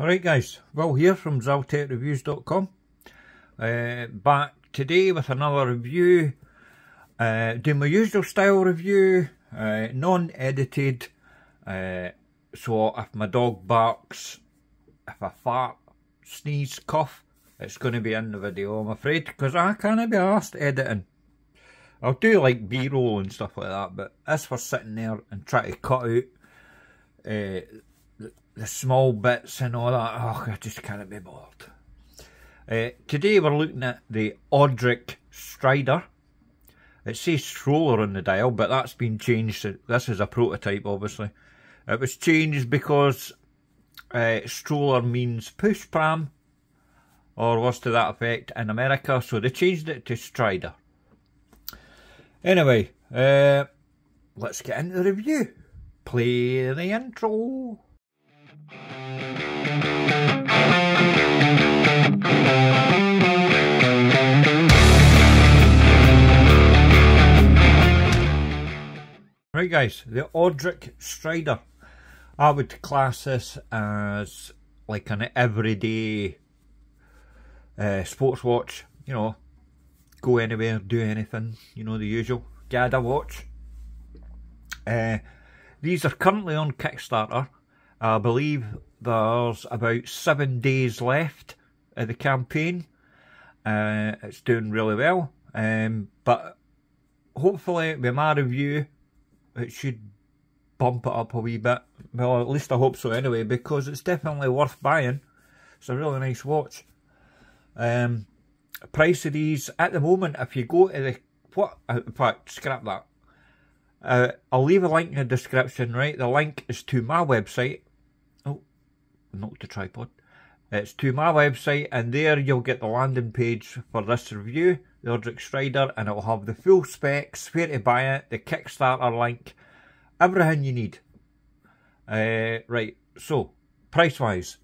Alright guys, Will here from ZaltekReviews.com uh, Back today with another review. Uh, Doing my usual style review, uh, non-edited. Uh, So if my dog barks, if I fart, sneeze, cough It's going to be in the video I'm afraid Because I can't be asked editing. I'll do like b-roll and stuff like that But as for sitting there and trying to cut out uh, the small bits and all that. Oh, I just can't be bothered. Uh, today we're looking at the Audric Strider. It says stroller on the dial, but that's been changed. This is a prototype, obviously. It was changed because uh, stroller means push pram, or was to that effect in America, so they changed it to Strider. Anyway, uh, let's get into the review. Play the intro. Right guys, the Audric Strider. I would class this as like an everyday uh, sports watch, you know, go anywhere, do anything, you know, the usual GADA watch. Uh, these are currently on Kickstarter I believe there's about seven days left of the campaign. Uh, it's doing really well. Um, but hopefully with my review, it should bump it up a wee bit. Well, at least I hope so anyway, because it's definitely worth buying. It's a really nice watch. Um, price of these, at the moment, if you go to the... What? In fact, scrap that. Uh, I'll leave a link in the description, right? The link is to my website, Oh, not the tripod. It's to my website and there you'll get the landing page for this review, the Audric Strider, and it'll have the full specs, where to buy it, the Kickstarter link, everything you need. Uh, right, so, price-wise,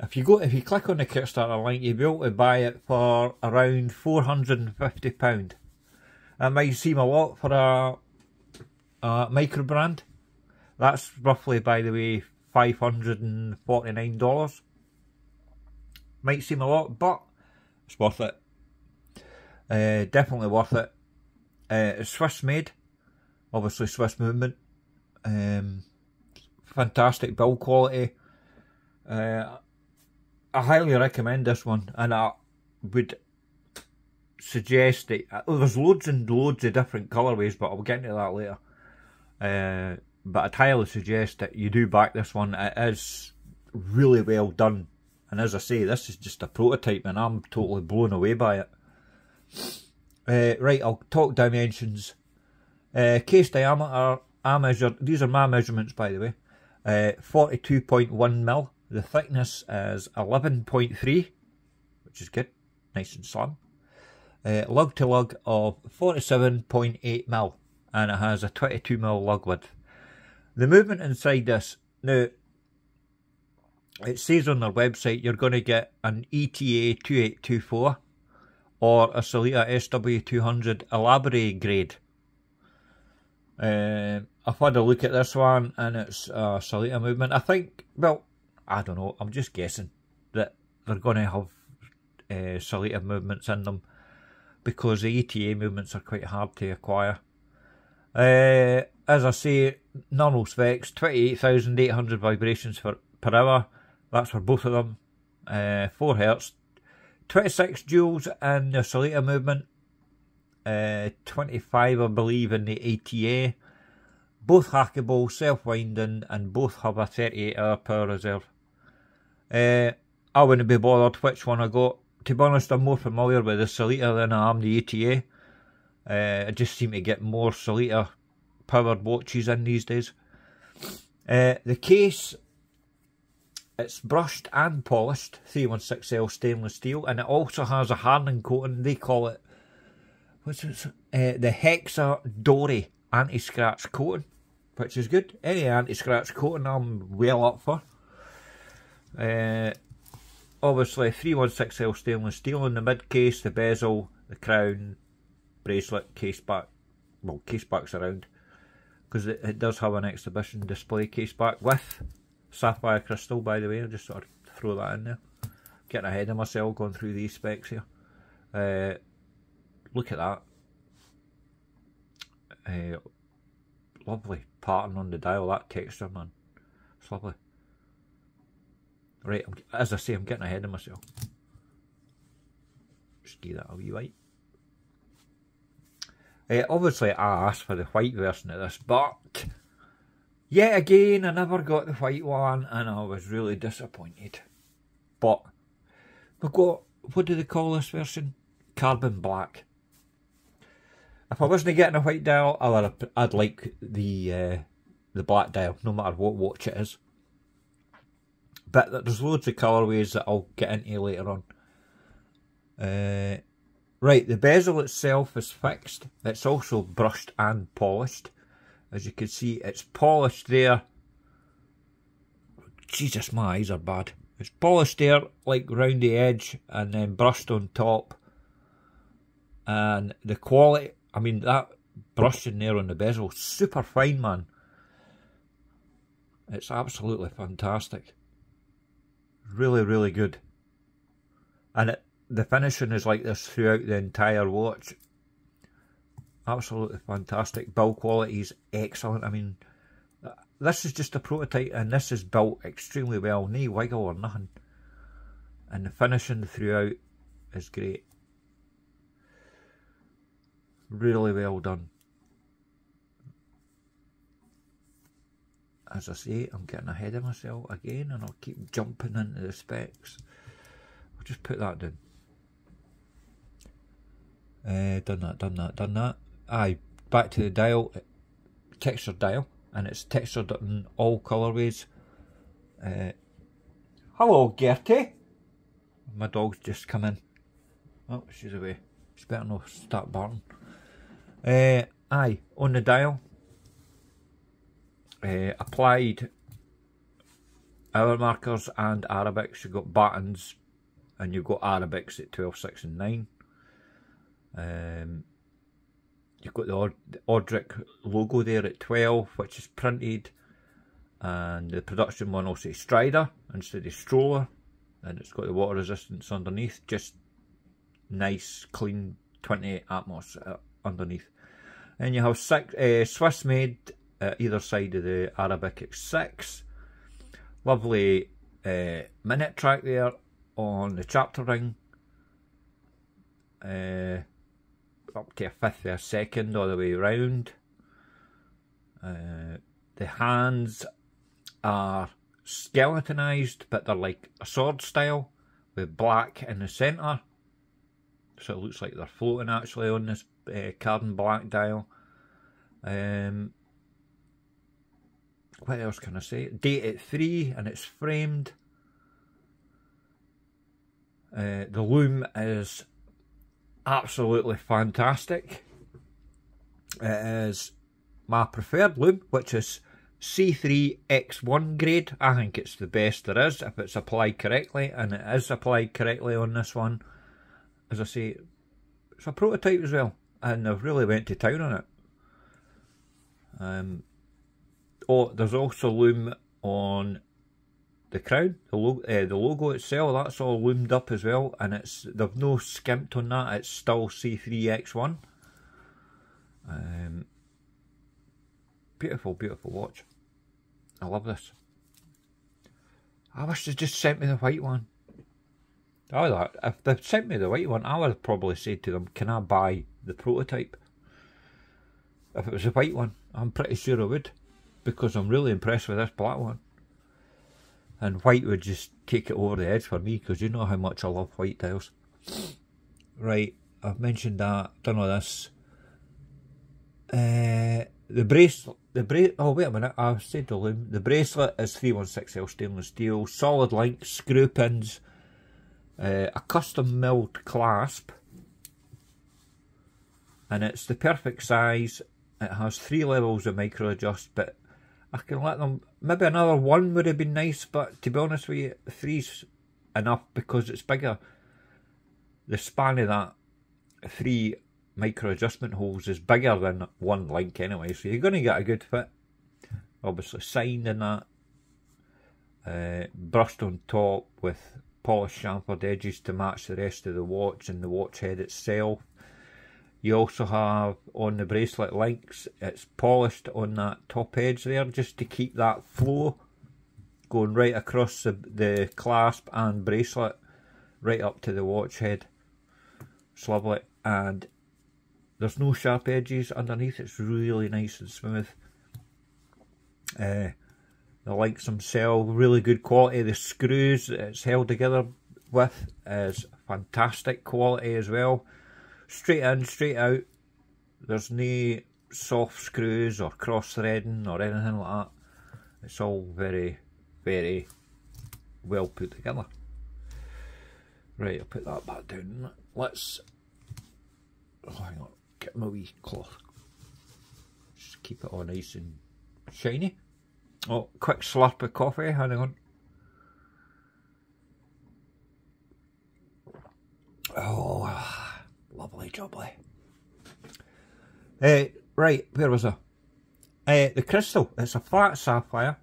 if you go, if you click on the Kickstarter link, you'll be able to buy it for around £450. That might seem a lot for a, a micro brand. That's roughly, by the way, $549. Might seem a lot, but it's worth it. Uh, definitely worth it. Uh, it's Swiss made, obviously Swiss movement. Um, fantastic build quality. Uh, I highly recommend this one, and I would suggest that uh, there's loads and loads of different colourways, but I'll get into that later. Uh, but I'd highly suggest that you do back this one. It is really well done. And as I say, this is just a prototype and I'm totally blown away by it. Uh, right, I'll talk dimensions. Uh, case diameter, I measured, these are my measurements by the way. Uh, 42.1 mil. The thickness is 11.3, which is good. Nice and slim. Uh, lug to lug of 47.8 mil. And it has a 22 mil lug width. The movement inside this, now, it says on their website you're going to get an ETA 2824 or a Sellita SW200 Elaborate grade. Uh, I've had a look at this one and it's a Sellita movement. I think, well, I don't know, I'm just guessing that they're going to have uh, movements in them because the ETA movements are quite hard to acquire. Uh, as I say, normal specs, 28,800 vibrations per, per hour. That's for both of them. Uh, 4 Hz. 26 jewels in the Sellita movement. Uh, 25 I believe in the ETA. Both hackable, self-winding, and both have a 38 hour power reserve. Uh, I wouldn't be bothered which one I got. To be honest, I'm more familiar with the Sellita than I am the ETA. Uh, I just seem to get more Sellita powered watches in these days. Uh, the case, it's brushed and polished, 316L stainless steel, and it also has a hardening coating. They call it, what's it, uh, the Hexa Dory anti-scratch coating, which is good. Any anti-scratch coating I'm well up for. Uh, obviously 316L stainless steel in the mid case, the bezel, the crown, bracelet, case back, well case back's around because it, it, does have an exhibition display case back with sapphire crystal by the way I'll just sort of throw that in there. Getting ahead of myself going through these specs here. Uh, look at that. Uh, lovely pattern on the dial, that texture, man. It's lovely. Right, I'm, as I say, I'm getting ahead of myself. Just give that a wee white. Uh, obviously, I asked for the white version of this, but yet again, I never got the white one, and I was really disappointed. But we've got, what do they call this version? Carbon black. If I wasn't getting a white dial, I would I'd like the uh, the black dial, no matter what watch it is. But there's loads of colourways that I'll get into later on. Uh, right, the bezel itself is fixed. It's also brushed and polished. As you can see, it's polished there. Jesus, my eyes are bad. It's polished there, like round the edge, and then brushed on top. And the quality, I mean, that brushing there on the bezel, super fine, man. It's absolutely fantastic. Really, really good. And it, the finishing is like this throughout the entire watch. Absolutely fantastic. Build quality is excellent. I mean, this is just a prototype and this is built extremely well. No wiggle or nothing. And the finishing throughout is great. Really well done. as I say, I'm getting ahead of myself again and I'll keep jumping into the specs. I'll just put that down. Uh, done that, done that, done that. Aye, back to the dial, texture dial, and it's textured in all colourways. Uh, hello, Gertie. My dog's just come in. Oh, she's away. She's better not start barking. Uh, aye, on the dial, uh, applied hour markers and Arabics. You've got buttons and you've got Arabics at 12, 6 and 9. Um, you've got the, Audric logo there at 12, which is printed. And the production one will say Strider instead of Stroller. And it's got the water resistance underneath. Just nice, clean 28 Atmos uh, underneath. And you have six, uh, Swiss made either side of the Arabic X6. Lovely uh, minute track there on the chapter ring. Uh, up to a fifth of a second all the way around. Uh, the hands are skeletonized, but they're like a sword style with black in the centre. So it looks like they're floating actually on this uh, carbon black dial. Um, what else can I say? Date at 3 and it's framed. Uh, the loom is absolutely fantastic. It is my preferred loom, which is C3X1 grade. I think it's the best there is if it's applied correctly, and it is applied correctly on this one. As I say, it's a prototype as well, and they've really went to town on it. Um, Oh, there's also loom on the crown, the, lo uh, the logo itself, that's all loomed up as well, and it's they've no skimped on that, it's still C3X1. Um, beautiful, beautiful watch. I love this. I wish they just sent me the white one. Oh, that if they sent me the white one, I would have probably said to them, "Can I buy the prototype?" If it was a white one, I'm pretty sure I would because I'm really impressed with this black one. And white would just take it over the edge for me because you know how much I love white dials. Right, I've mentioned that, done all this. Uh, the bracelet, the bra oh wait a minute, I've said the loom. The bracelet is 316L stainless steel, solid link, screw pins, uh, a custom milled clasp, and it's the perfect size. It has three levels of micro adjust, but I can let them. Maybe another one would have been nice, but to be honest with you, three's enough because it's bigger. The span of that three micro adjustment holes is bigger than one link anyway, so you're going to get a good fit. Obviously, signed in that. uh, brushed on top with polished chamfered edges to match the rest of the watch and the watch head itself. You also have on the bracelet links, it's polished on that top edge there just to keep that flow going right across the, the clasp and bracelet right up to the watch head. Lovely and there's no sharp edges underneath, it's really nice and smooth. Uh, the links themselves, really good quality. The screws that it's held together with is fantastic quality as well. Straight in, straight out. There's no soft screws or cross threading or anything like that. It's all very, very well put together. Right, I'll put that back down. Let's, oh, hang on, get my wee cloth. Just keep it all nice and shiny. Oh, quick slurp of coffee, hang on. Oh, lovely jubbly. Uh, right, where was I? Uh, the crystal, it's a flat sapphire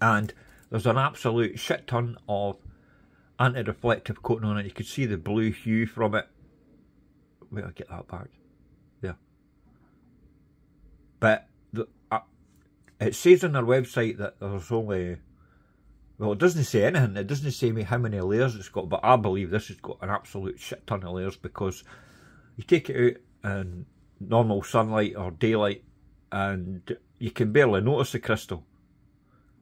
and there's an absolute shit ton of anti-reflective coating on it. You can see the blue hue from it. Wait, I'll get that back. There. But the, uh, it says on their website that there's only well, it doesn't say anything. It doesn't say me how many layers it's got, but I believe this has got an absolute shit ton of layers because you take it out in normal sunlight or daylight and you can barely notice the crystal.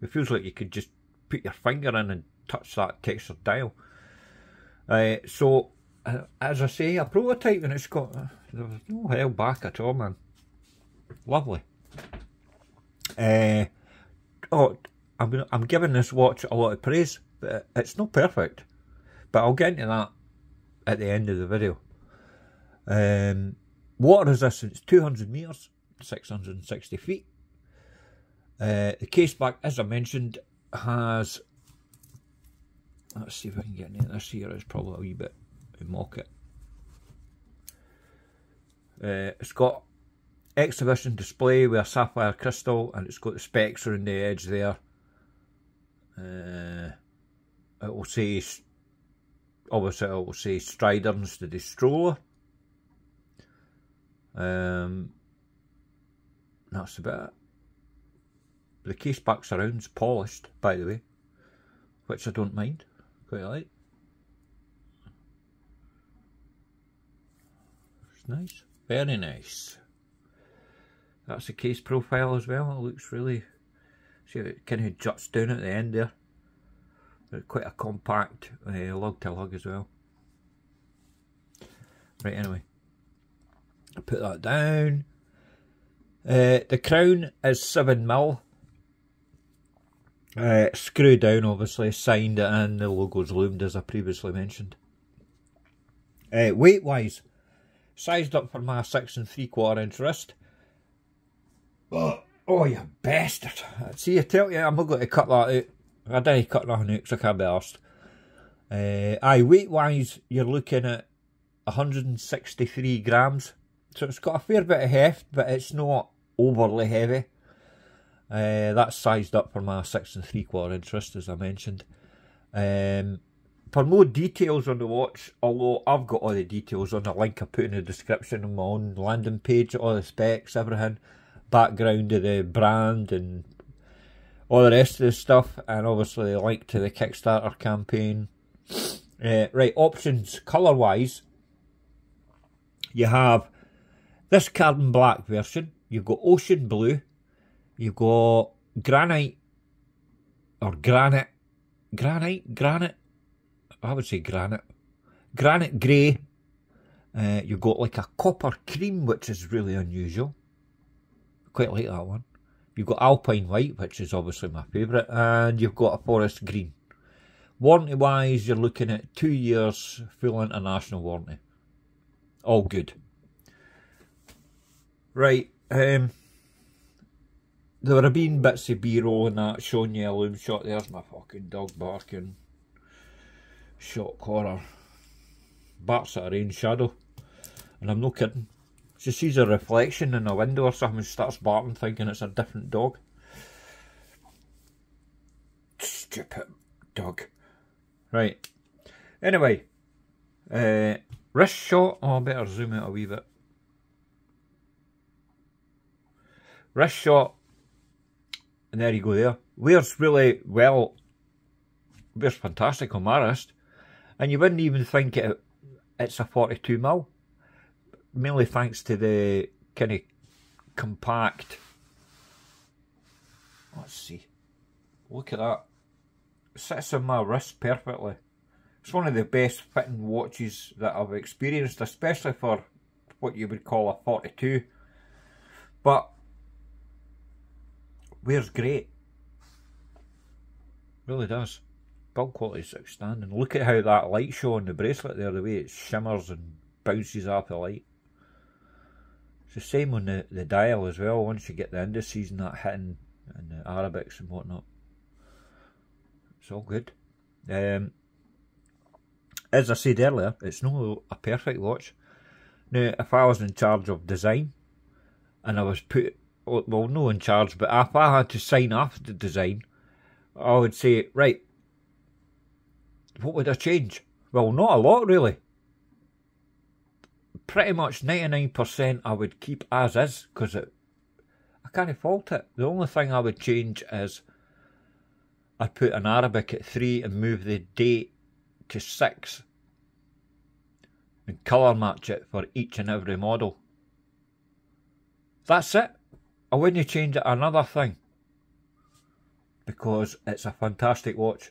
It feels like you could just put your finger in and touch that textured dial. Uh, so, uh, as I say, a prototype and it's got, uh, no hell back at all, man. Lovely. Uh, oh, I'm I'm giving this watch a lot of praise, but it's not perfect. But I'll get into that at the end of the video. Um, water resistance 200 meters, 660 feet. Uh, the case back, as I mentioned, has. Let's see if I can get into this here. It's probably a wee bit mock it. Uh, it's got exhibition display with a sapphire crystal and it's got the specs around the edge there uh, it will say, obviously it will say Strider instead of Stroller. Um, that's about it. The case back surround's polished, by the way, which I don't mind, quite like. It's nice, very nice. That's the case profile as well, it looks really See it kind of juts down at the end there. Quite a compact uh, lug to lug as well. Right, anyway. Put that down. Uh, the crown is 7 mil. Uh, screwed down, obviously, signed it in, the logo's loomed as I previously mentioned. Uh, weight wise, sized up for my 6 and 3 quarter inch wrist. But Oh, you bastard. See, I tell you, I'm not going to cut that out. I didn't cut nothing out because I can't be arsed. Uh, aye, weight-wise, you're looking at 163 grams. So it's got a fair bit of heft, but it's not overly heavy. Uh, that's sized up for my 6 and 3 quarter interest, as I mentioned. Um, for more details on the watch, although I've got all the details on the link I put in the description on my own landing page, all the specs, everything background of the brand and all the rest of the stuff, and obviously the link to the Kickstarter campaign. Uh, right, options colour wise, you have this carbon black version, you've got ocean blue, you've got granite or granite, granite, granite, I would say granite, granite grey. Uh, you've got like a copper cream, which is really unusual. Quite like that one. You've got Alpine White, which is obviously my favourite, and you've got a Forest Green. Warranty wise, you're looking at two years full international warranty. All good. Right, um, there have been bits of B-roll and that showing you a loom shot. There's my fucking dog barking. Shot horror. Barks at a rain shadow. And I'm no kidding. She sees a reflection in a window or something and starts barking thinking it's a different dog. Stupid dog. Right. Anyway, uh, wrist shot. Oh, I better zoom out a wee bit. Wrist shot. And there you go there. Wears really well. Wears fantastic on my wrist. And you wouldn't even think it, it's a 42 mil. Mainly thanks to the kind of compact. Let's see. Look at that. It sits on my wrist perfectly. It's one of the best fitting watches that I've experienced, especially for what you would call a 42. But wears great. Really does. Build quality is outstanding. Look at how that light show on the bracelet there, the way it shimmers and bounces off the light. It's the same on the, the dial as well, once you get the indices and that hitting and the Arabics and whatnot. It's all good. Um, as I said earlier, it's not a perfect watch. Now, if I was in charge of design and I was put, well, no in charge, but if I had to sign off the design, I would say, right, what would I change? Well, not a lot really. Pretty much 99% I would keep as is because I can't fault it. The only thing I would change is I'd put an Arabic at 3 and move the date to 6 and colour match it for each and every model. That's it. I wouldn't change it another thing because it's a fantastic watch.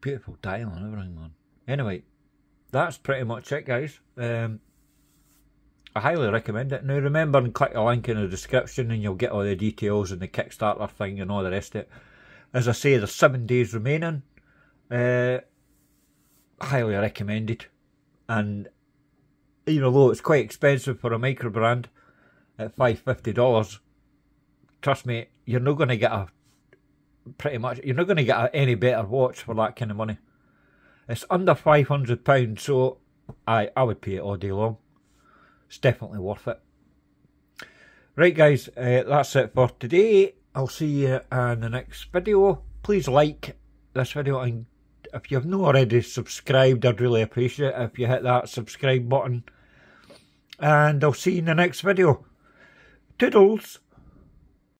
Beautiful dial and everything, man. Anyway, that's pretty much it, guys. Um, I highly recommend it. Now, remember and click the link in the description and you'll get all the details and the Kickstarter thing and all the rest of it. As I say, there's seven days remaining. Uh, highly recommended. And even though it's quite expensive for a micro brand at $550, trust me, you're not going to get a pretty much, you're not going to get a, any better watch for that kind of money. It's under £500, so I, I would pay it all day long. It's definitely worth it. Right, guys, uh, that's it for today. I'll see you in the next video. Please like this video and if you've not already subscribed, I'd really appreciate it if you hit that subscribe button. And I'll see you in the next video. Toodles!